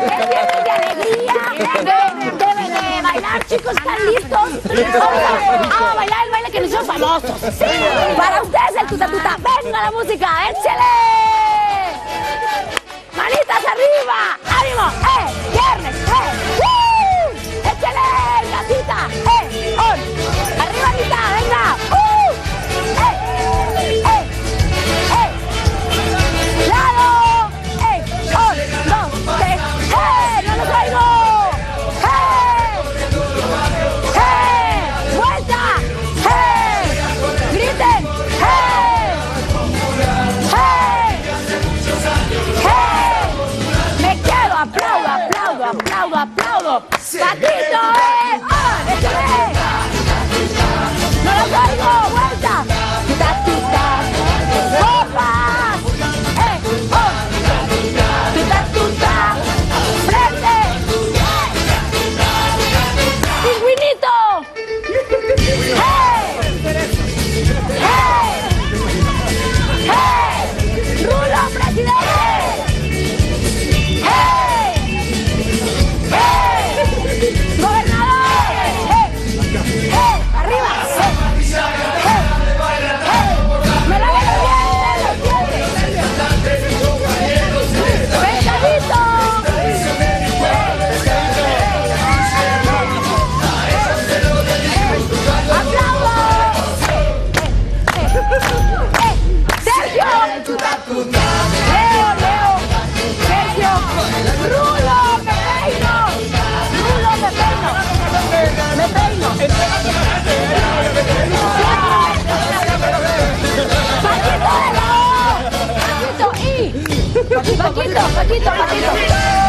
De alegría! Deben de bailar, chicos, están listos. Vamos a bailar el baile que nos hizo famosos. Sí. Para ustedes el tuta. Venga la música, échale. aplaudo, aplaudo. Patito, eh. ¡Échale! Paquito, Paquito, Paquito.